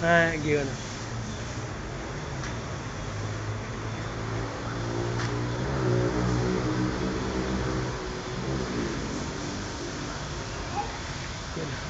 Ah, gimana? Yan.